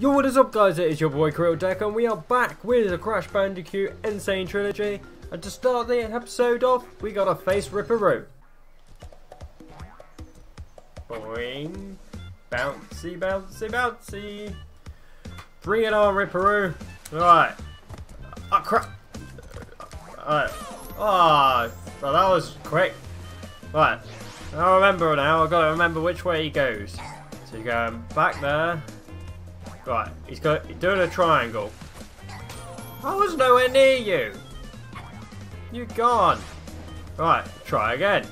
Yo, what is up guys, it is your boy Krill Deck and we are back with the Crash Bandicoot N.Sane Trilogy and to start the episode off, we got a face Ripper Roo. Boing. Bouncy, bouncy, bouncy. Bring it on, Ripper Roo. Right. Oh, crap. Alright. Ah, oh, well, that was quick. Right. I remember now. I've got to remember which way he goes. So you go back there. Right. He's got doing a triangle. I was nowhere near you. You're gone. Right. Try again.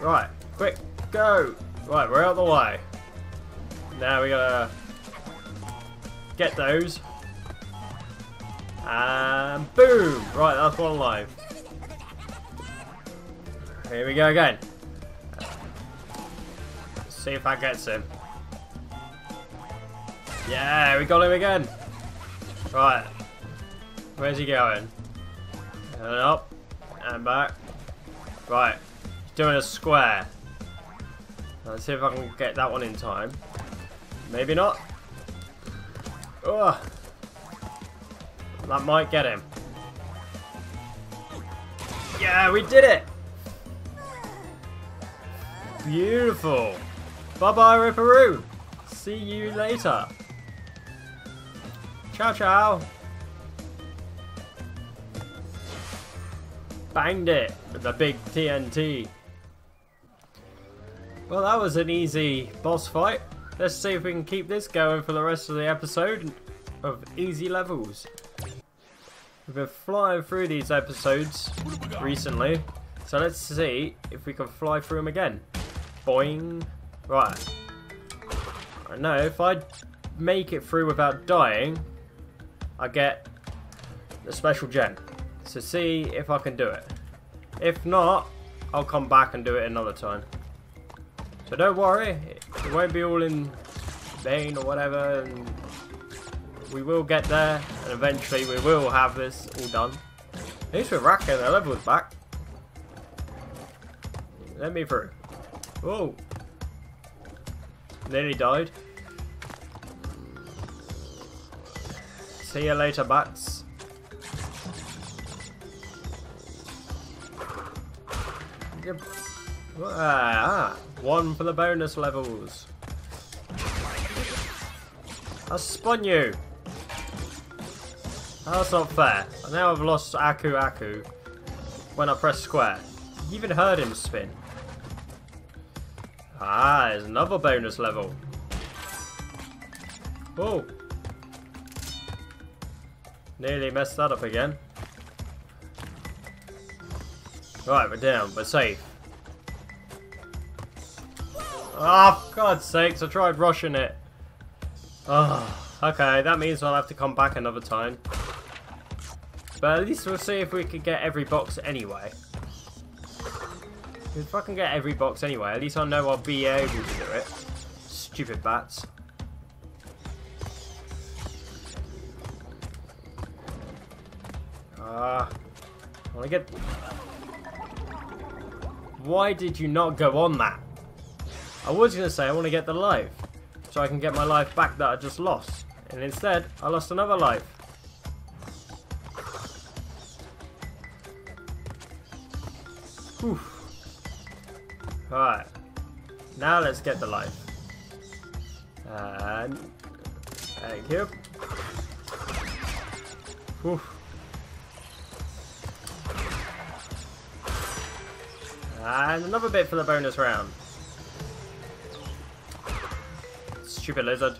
Right. Quick. Go. Right. We're out of the way. Now we gotta get those. And boom! Right, that's one life. Here we go again. Let's see if that gets him. Yeah, we got him again. Right. Where's he going? And up. And back. Right. He's doing a square. Let's see if I can get that one in time. Maybe not. Ugh. That might get him. Yeah, we did it! Beautiful. Bye-bye, Ripper Roo. See you later. Ciao, ciao. Banged it with the big TNT. Well, that was an easy boss fight. Let's see if we can keep this going for the rest of the episode of easy levels. We've been flying through these episodes recently, so let's see if we can fly through them again. Boing. Right. I know, if I make it through without dying, I get the special gem. So see if I can do it. If not, I'll come back and do it another time. So don't worry, it won't be all in vain or whatever. And we will get there, and eventually we will have this all done. At least we're racking the levels back. Let me through. Whoa. Nearly died. See you later, bats. Yep. Ah, one for the bonus levels. I spun you. That's not fair. Now I've lost Aku Aku when I press square. You even heard him spin. Ah, there's another bonus level. Oh. Nearly messed that up again. Right, we're down. We're safe. Oh, for God's sakes, I tried rushing it. Oh, okay, that means I'll have to come back another time. But at least we'll see if we can get every box anyway. If I can get every box anyway, at least I know I'll be able to do it. Stupid bats. Ah, uh, to get... Why did you not go on that? I was to say I want to get the life, so I can get my life back that I just lost. And instead, I lost another life. Oof. Alright. Now let's get the life. And... Thank you. Oof. And another bit for the bonus round. Stupid lizard.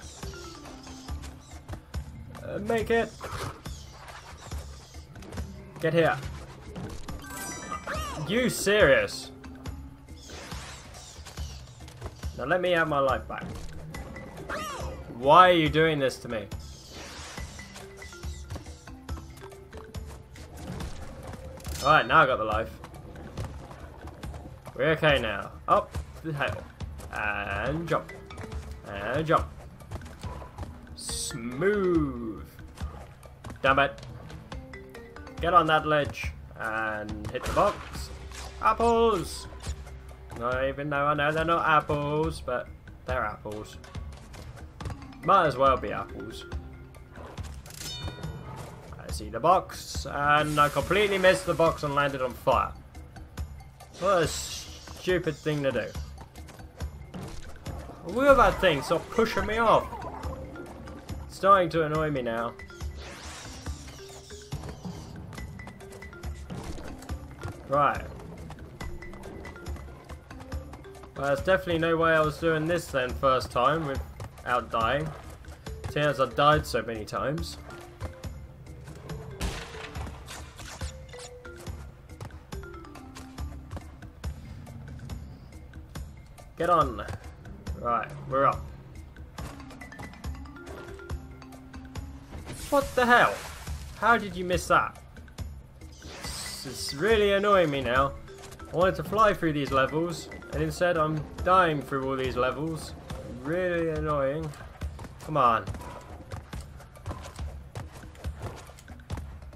Uh, make it. Get here. You serious? Now let me have my life back. Why are you doing this to me? Alright, now I got the life. We're okay now. Up the hill. And jump. And jump. Smooth. Damn it. Get on that ledge. And hit the box. Apples! Not even though I know they're not apples, but they're apples. Might as well be apples. I see the box, and I completely missed the box and landed on fire. What stupid thing to do. Will that thing stop pushing me off? It's starting to annoy me now. Right. Well, there's definitely no way I was doing this then first time without dying. Seeing as I've died so many times. Get on. Right, we're up. What the hell? How did you miss that? This is really annoying me now. I wanted to fly through these levels, and instead I'm dying through all these levels. Really annoying. Come on.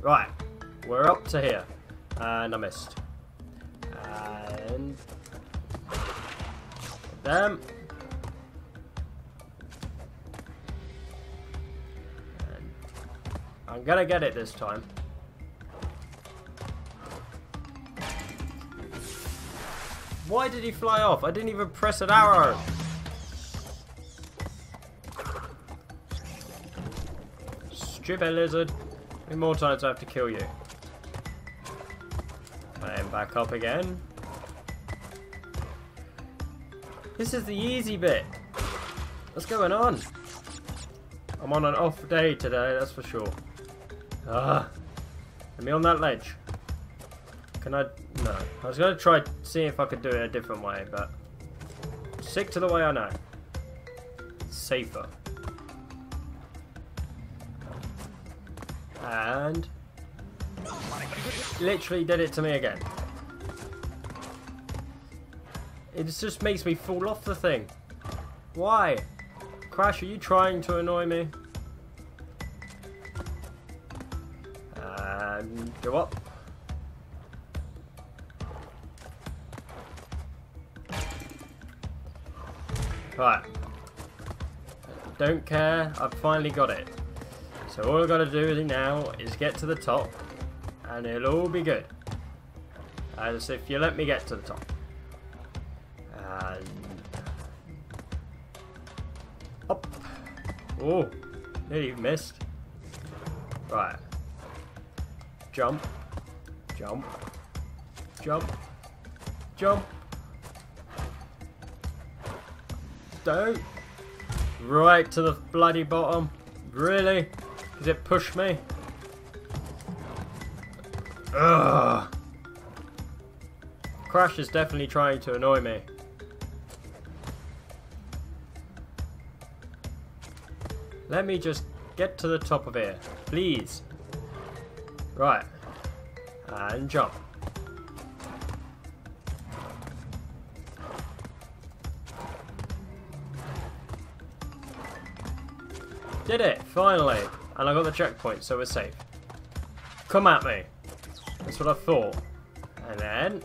Right, we're up to here. And I missed. And... Damn. And I'm gonna get it this time. Why did he fly off? I didn't even press an arrow. Stupid lizard. How many more times I have to kill you? I am back up again. This is the easy bit. What's going on? I'm on an off day today, that's for sure. Ah. Let me on that ledge. Can I... No. I was going to try see if I could do it a different way, but... Stick to the way I know. safer. And... Literally did it to me again. It just makes me fall off the thing. Why? Crash, are you trying to annoy me? And go up. Right. Don't care, I've finally got it. So all I've got to do now is get to the top, and it'll all be good. As if you let me get to the top. Oh, nearly missed. Right. Jump. Jump. Jump. Jump. Don't. Right to the bloody bottom. Really? Does it push me? Ugh. Crash is definitely trying to annoy me. Let me just get to the top of here. Please. Right. Uh, and jump. Did it, finally. And I got the checkpoint, so we're safe. Come at me. That's what I thought. And then...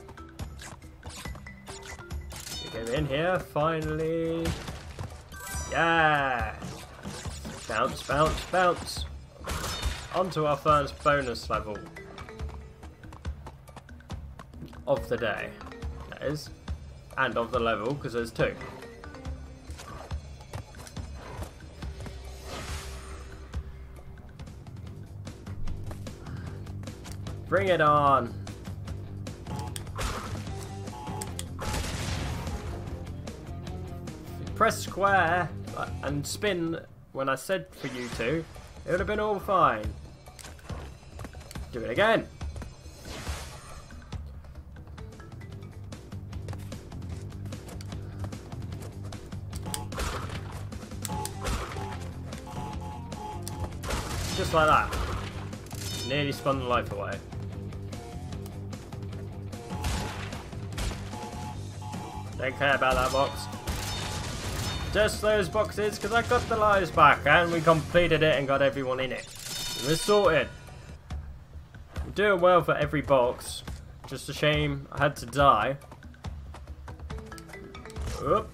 We go in here, finally. Yeah! Bounce, bounce, bounce. Onto our first bonus level. Of the day. That is. And of the level, because there's two. Bring it on. Press square uh, and spin when I said for you to, it would have been all fine. Do it again. Just like that. Nearly spun the life away. Don't care about that box. Just those boxes, because I got the lives back, and we completed it and got everyone in it. We're sorted. We're doing well for every box. Just a shame I had to die. Oop.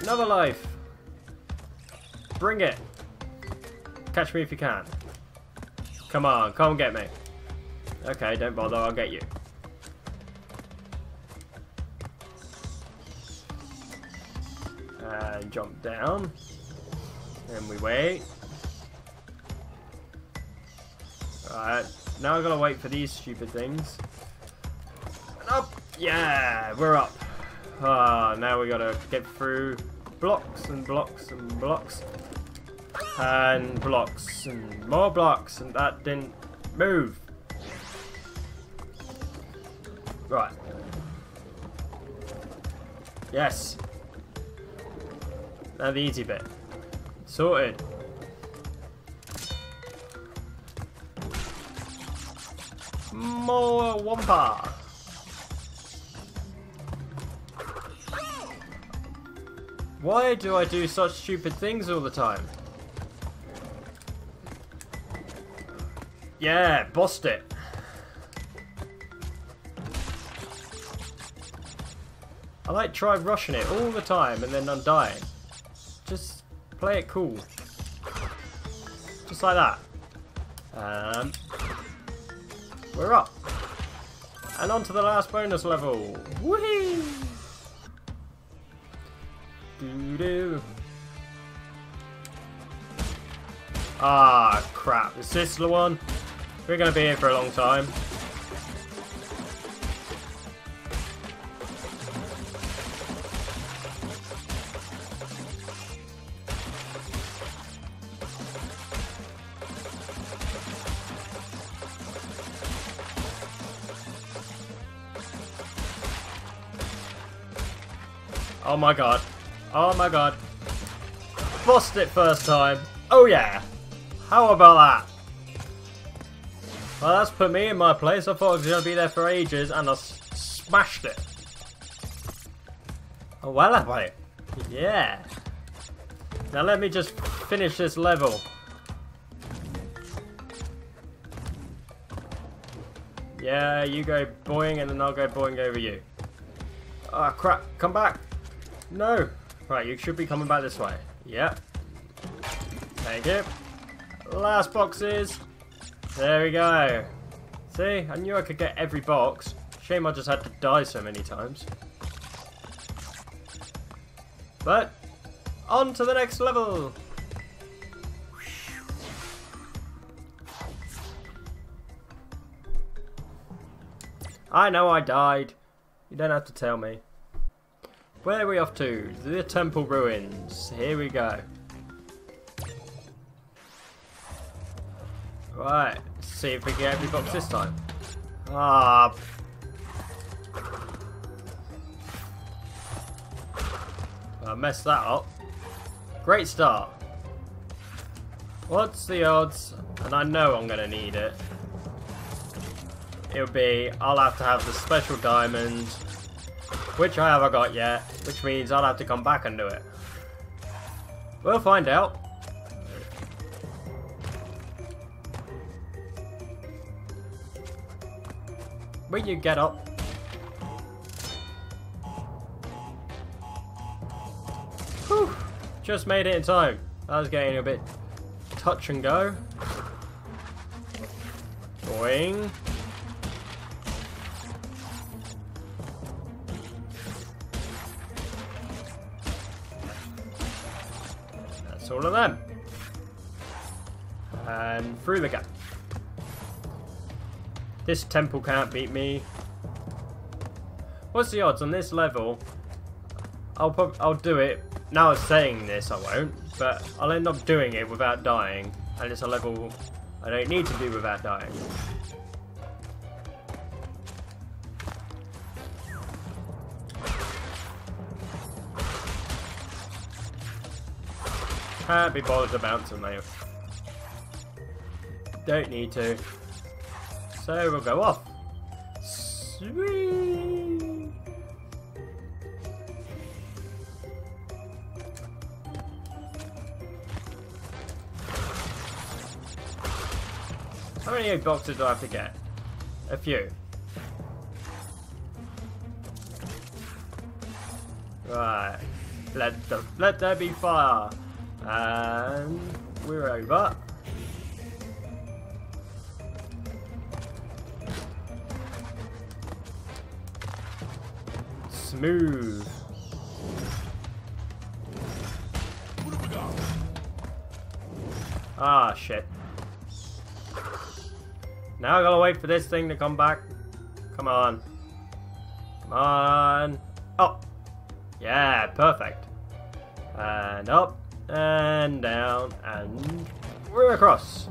Another life. bring it. Catch me if you can. Come on, come get me. Okay, don't bother, I'll get you. And jump down. And we wait. Alright, now I gotta wait for these stupid things. And up! Yeah, we're up. Ah, now we gotta get through blocks and blocks and blocks. And blocks and more blocks and that didn't move. Right. Yes. Now the easy bit. Sorted. More Wumpa! Why do I do such stupid things all the time? Yeah, bossed it. I like try rushing it all the time and then I'm dying. Play it cool. Just like that. Um, we're up. And on to the last bonus level. Woohoo! Doo doo. Ah, crap. Is this the one? We're going to be here for a long time. Oh my god. Oh my god. Bossed it first time. Oh yeah. How about that? Well, that's put me in my place. I thought I was going to be there for ages and I smashed it. Oh, well, have I? Yeah. Now let me just finish this level. Yeah, you go boing and then I'll go boing over you. Ah, oh, crap. Come back. No. Right, you should be coming back this way. Yep. Thank you. Last boxes. There we go. See, I knew I could get every box. Shame I just had to die so many times. But, on to the next level. I know I died. You don't have to tell me. Where are we off to? The temple ruins. Here we go. Right, let's see if we get every box this time. Ah. I messed that up. Great start. What's the odds? And I know I'm to need it. It'll be, I'll have to have the special diamond which I haven't got yet, which means I'll have to come back and do it. We'll find out. Will you get up? Whew. Just made it in time. That was getting a bit touch and go. Boing. All of them. And through the gap. This temple can't beat me. What's the odds on this level? I'll I'll do it. Now I'm saying this, I won't, but I'll end up doing it without dying, and it's a level I don't need to do without dying. Can't be bothered to bounce them now. Don't need to. So we'll go off. Sweet. How many boxes do I have to get? A few. Right. Let the let there be fire. And we're over. Smooth. Ah, shit. Now I gotta wait for this thing to come back. Come on. Come on. Oh. Yeah, perfect. And up, and down, and we're across.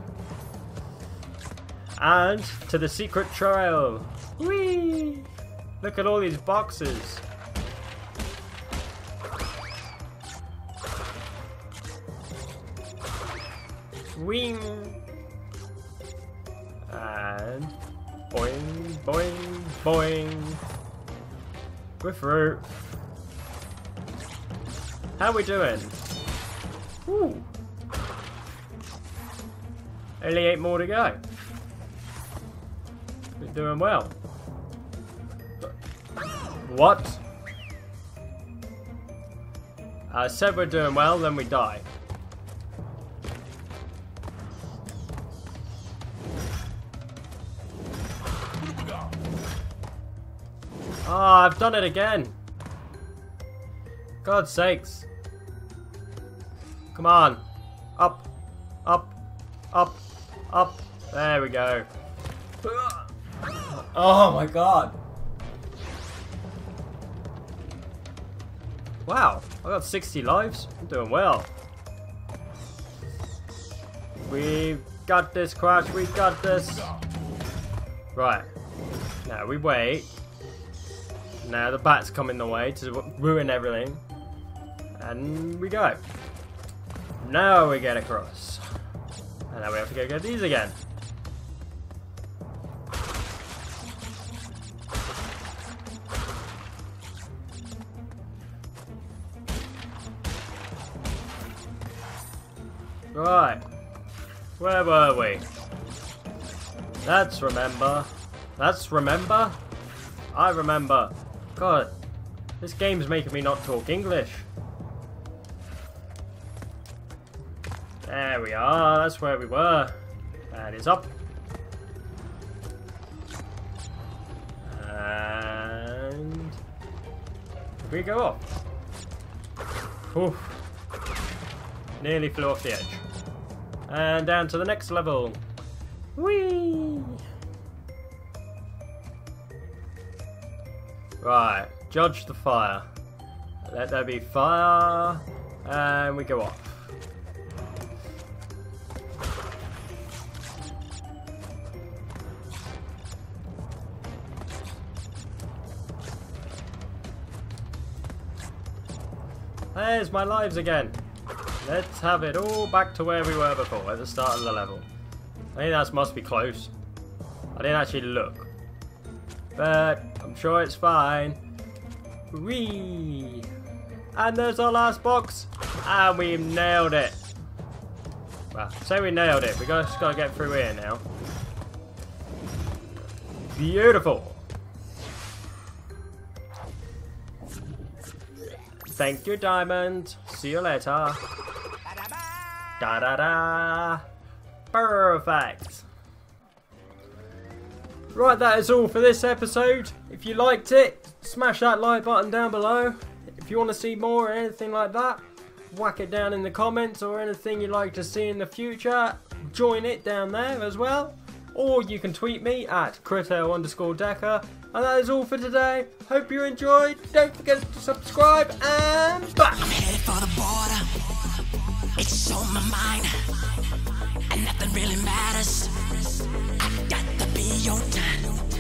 And to the secret trail. Whee! Look at all these boxes. Wing. And boing, boing, boing. We're through. How we doing? Ooh. Only eight more to go. We're doing well. What? I said we're doing well, then we die. Oh, I've done it again. God's sakes. Come on. Up. Up. Up. Up. There we go. Oh my god. Wow, I got 60 lives. I'm doing well. We've got this, Crash. We've got this. Right. Now we wait. Now the bats come in the way to ruin everything. And we go. Now we get across. And now we have to go get these again. Right. Where were we? Let's remember. Let's remember. I remember. God, this game's making me not talk English. There we are, that's where we were. And it's up. And we go up? Whew. Nearly flew off the edge. And down to the next level. Whee! Right, judge the fire. Let there be fire, and we go off. There's my lives again. Let's have it all back to where we were before, at the start of the level. I think that must be close. I didn't actually look. But I'm sure it's fine. Whee! And there's our last box. And we've nailed it. Well, say we nailed it. We just gotta get through here now. Beautiful. Thank you, Diamond. See you later. Da da da. Perfect. Right, that is all for this episode. If you liked it, smash that like button down below. If you want to see more or anything like that, whack it down in the comments or anything you'd like to see in the future, join it down there as well. Or you can tweet me at Crittell underscore decker. And that is all for today. Hope you enjoyed. Don't forget to subscribe and back. I'm headed for the border. It's on my mind. And nothing really matters. I got to be your time.